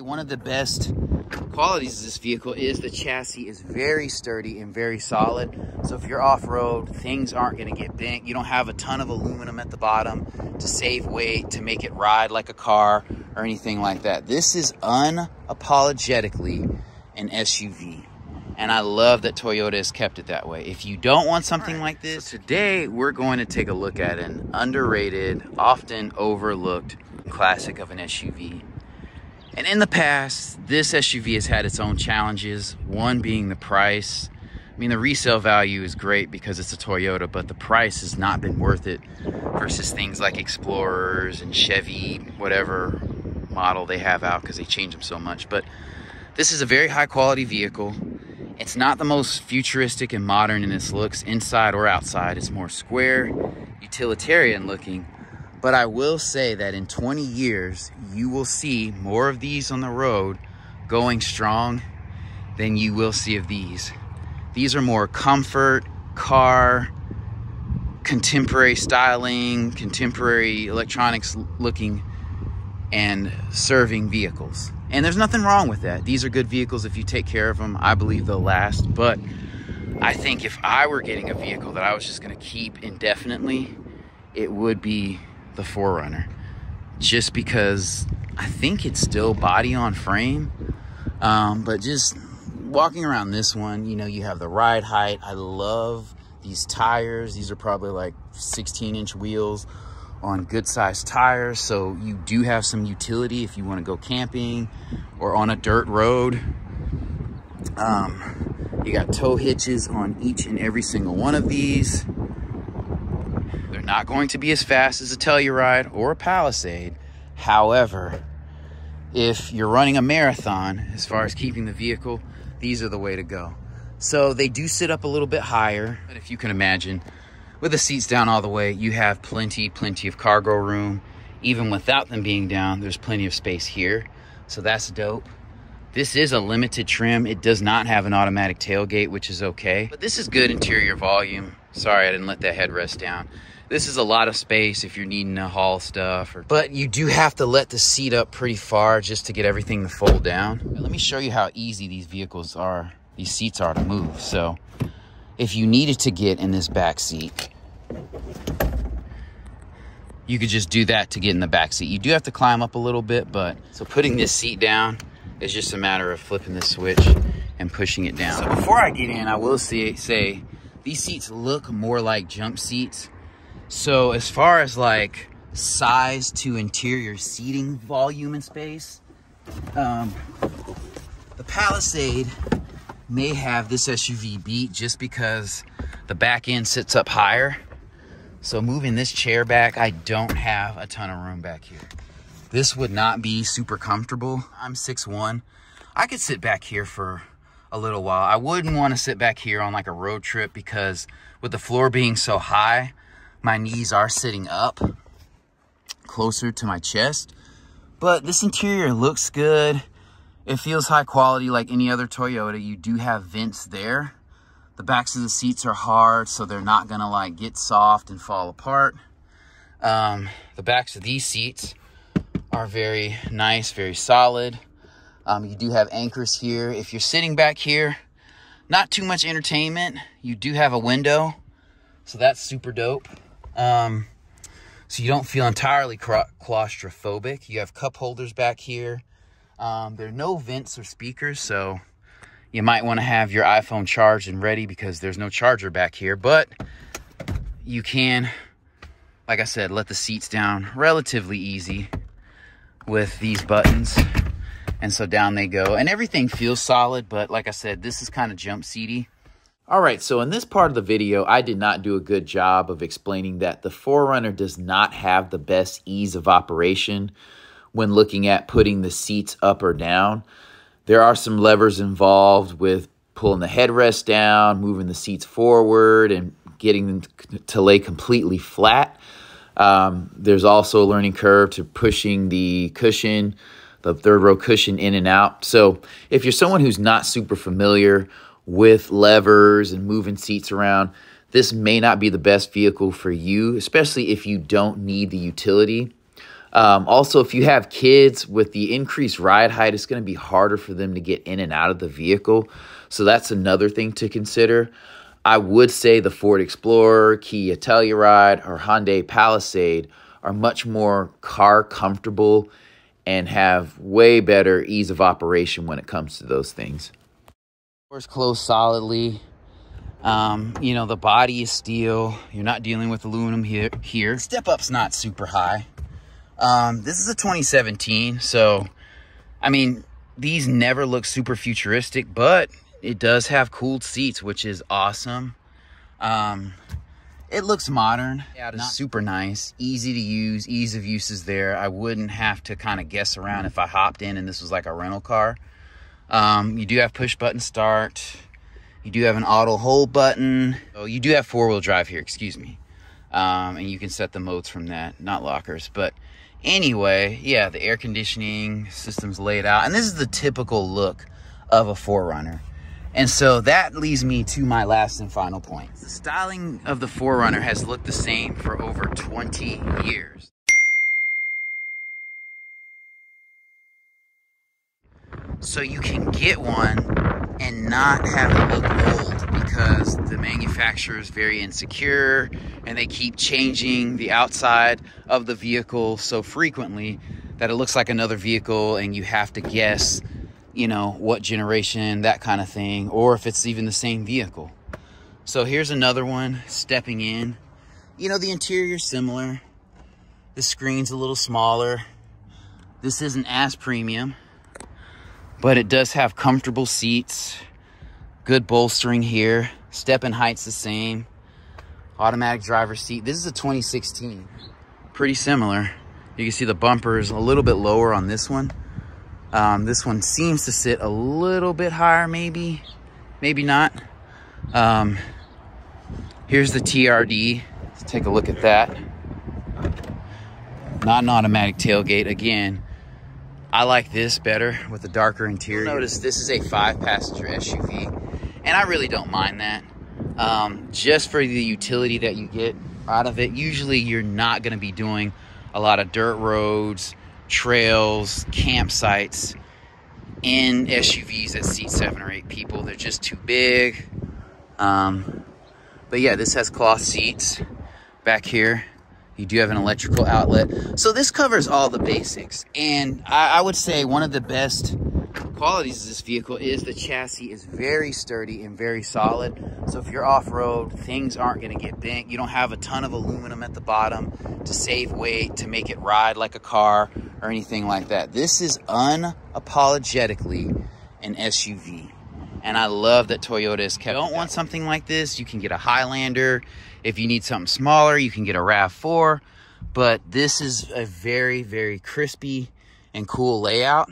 One of the best qualities of this vehicle is the chassis is very sturdy and very solid. So if you're off-road, things aren't gonna get bent. You don't have a ton of aluminum at the bottom to save weight, to make it ride like a car or anything like that. This is unapologetically an SUV. And I love that Toyota has kept it that way. If you don't want something like this, today we're going to take a look at an underrated, often overlooked classic of an SUV and in the past, this SUV has had its own challenges, one being the price. I mean, the resale value is great because it's a Toyota, but the price has not been worth it versus things like Explorers and Chevy, whatever model they have out because they change them so much. But this is a very high quality vehicle. It's not the most futuristic and modern in its looks inside or outside. It's more square, utilitarian looking, but I will say that in 20 years, you will see more of these on the road going strong than you will see of these. These are more comfort, car, contemporary styling, contemporary electronics looking and serving vehicles. And there's nothing wrong with that. These are good vehicles if you take care of them. I believe they'll last. But I think if I were getting a vehicle that I was just going to keep indefinitely, it would be the 4Runner just because I think it's still body on frame. Um, but just walking around this one, you know, you have the ride height. I love these tires. These are probably like 16 inch wheels on good sized tires. So you do have some utility if you want to go camping or on a dirt road. Um, you got tow hitches on each and every single one of these not going to be as fast as a Telluride or a Palisade. However, if you're running a marathon, as far as keeping the vehicle, these are the way to go. So they do sit up a little bit higher, but if you can imagine, with the seats down all the way, you have plenty, plenty of cargo room. Even without them being down, there's plenty of space here. So that's dope. This is a limited trim. It does not have an automatic tailgate, which is okay. But this is good interior volume. Sorry, I didn't let that headrest down. This is a lot of space if you're needing to haul stuff. Or, but you do have to let the seat up pretty far just to get everything to fold down. Let me show you how easy these vehicles are, these seats are to move. So if you needed to get in this back seat, you could just do that to get in the back seat. You do have to climb up a little bit, but so putting this seat down is just a matter of flipping the switch and pushing it down. So before I get in, I will say, say these seats look more like jump seats so as far as like size to interior seating volume and space, um, the Palisade may have this SUV beat just because the back end sits up higher. So moving this chair back, I don't have a ton of room back here. This would not be super comfortable. I'm 6'1". I could sit back here for a little while. I wouldn't want to sit back here on like a road trip because with the floor being so high, my knees are sitting up closer to my chest. But this interior looks good. It feels high quality like any other Toyota. You do have vents there. The backs of the seats are hard, so they're not gonna like get soft and fall apart. Um, the backs of these seats are very nice, very solid. Um, you do have anchors here. If you're sitting back here, not too much entertainment. You do have a window, so that's super dope. Um, so you don't feel entirely claustrophobic. You have cup holders back here. Um, there are no vents or speakers, so you might want to have your iPhone charged and ready because there's no charger back here. But you can, like I said, let the seats down relatively easy with these buttons. And so down they go. And everything feels solid, but like I said, this is kind of jump seaty. All right, so in this part of the video, I did not do a good job of explaining that the 4Runner does not have the best ease of operation when looking at putting the seats up or down. There are some levers involved with pulling the headrest down, moving the seats forward, and getting them to lay completely flat. Um, there's also a learning curve to pushing the cushion, the third row cushion in and out. So if you're someone who's not super familiar with levers and moving seats around, this may not be the best vehicle for you, especially if you don't need the utility. Um, also, if you have kids with the increased ride height, it's going to be harder for them to get in and out of the vehicle. So that's another thing to consider. I would say the Ford Explorer, Kia Telluride, or Hyundai Palisade are much more car comfortable and have way better ease of operation when it comes to those things. Doors close solidly. Um, you know, the body is steel. You're not dealing with aluminum here. here. Step up's not super high. Um, this is a 2017, so, I mean, these never look super futuristic, but it does have cooled seats, which is awesome. Um, it looks modern. Yeah, it's super nice, easy to use, ease of use is there. I wouldn't have to kind of guess around if I hopped in and this was like a rental car. Um, you do have push button start. You do have an auto hold button. Oh, you do have four wheel drive here, excuse me. Um, and you can set the modes from that, not lockers. But anyway, yeah, the air conditioning system's laid out. And this is the typical look of a 4Runner. And so that leads me to my last and final point. The styling of the 4Runner has looked the same for over 20 years. So you can get one and not have it look old because the manufacturer is very insecure and they keep changing the outside of the vehicle so frequently that it looks like another vehicle and you have to guess you know, what generation, that kind of thing, or if it's even the same vehicle. So here's another one stepping in. You know, the interior similar. The screen's a little smaller. This isn't as premium, but it does have comfortable seats, good bolstering here. Step and height's the same. Automatic driver seat. This is a 2016. Pretty similar. You can see the bumper is a little bit lower on this one um, this one seems to sit a little bit higher, maybe, maybe not. Um, here's the TRD. Let's take a look at that. Not an automatic tailgate. Again, I like this better with the darker interior. Notice this is a five passenger SUV, and I really don't mind that. Um, just for the utility that you get out of it. Usually you're not going to be doing a lot of dirt roads, trails, campsites in SUVs that seat seven or eight people. They're just too big. Um, but yeah, this has cloth seats back here. You do have an electrical outlet. So this covers all the basics. And I, I would say one of the best qualities of this vehicle is the chassis is very sturdy and very solid. So if you're off-road, things aren't going to get bent. You don't have a ton of aluminum at the bottom to save weight, to make it ride like a car or anything like that. This is unapologetically an SUV. And I love that Toyota is kept. Don't want something like this, you can get a Highlander. If you need something smaller, you can get a RAV4. But this is a very, very crispy and cool layout.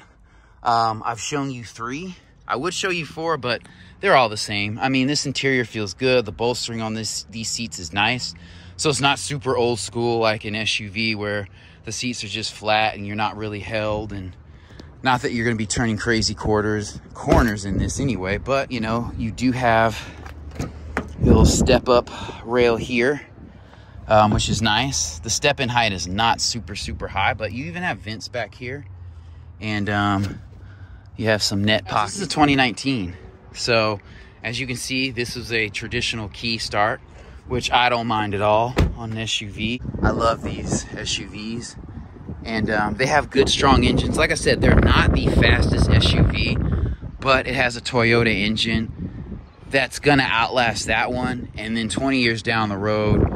Um, I've shown you three. I would show you four, but they're all the same. I mean, this interior feels good. The bolstering on this these seats is nice. So it's not super old school like an SUV where the seats are just flat and you're not really held and not that you're going to be turning crazy quarters corners in this anyway, but you know, you do have a little step up rail here, um, which is nice. The step in height is not super, super high, but you even have vents back here. And um, you have some net pockets. This is a 2019. So as you can see, this is a traditional key start, which I don't mind at all on an SUV. I love these SUVs and um, they have good strong engines. Like I said, they're not the fastest SUV, but it has a Toyota engine that's gonna outlast that one. And then 20 years down the road,